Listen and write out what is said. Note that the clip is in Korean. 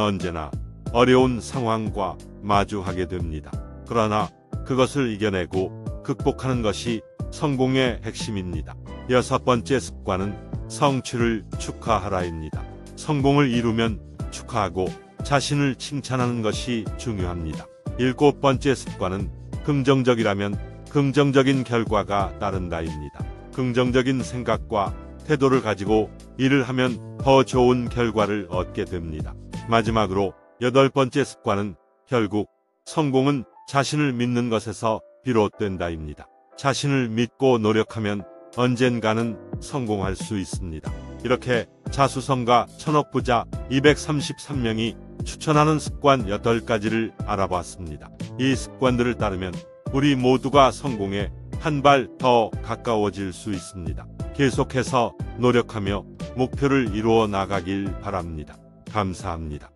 언제나 어려운 상황과 마주하게 됩니다. 그러나 그것을 이겨내고 극복하는 것이 성공의 핵심입니다. 여섯 번째 습관은 성취를 축하하라입니다. 성공을 이루면 축하하고 자신을 칭찬하는 것이 중요합니다. 일곱 번째 습관은 긍정적이라면 긍정적인 결과가 따른다입니다. 긍정적인 생각과 태도를 가지고 일을 하면 더 좋은 결과를 얻게 됩니다. 마지막으로 여덟 번째 습관은 결국 성공은 자신을 믿는 것에서 비롯된다입니다. 자신을 믿고 노력하면 언젠가는 성공할 수 있습니다. 이렇게 자수성가 천억부자 233명이 추천하는 습관 8가지를 알아봤습니다. 이 습관들을 따르면 우리 모두가 성공에 한 발 더 가까워질 수 있습니다. 계속해서 노력하며 목표를 이루어 나가길 바랍니다. 감사합니다.